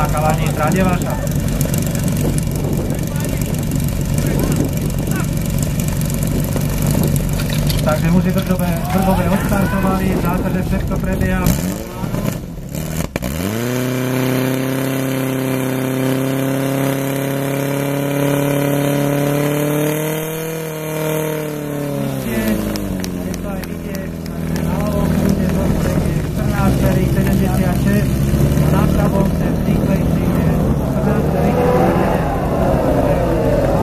Aha, kalani, trade vaša? Takže muži brzové, brzové odstartovali, zdá sa, že všetko prebieha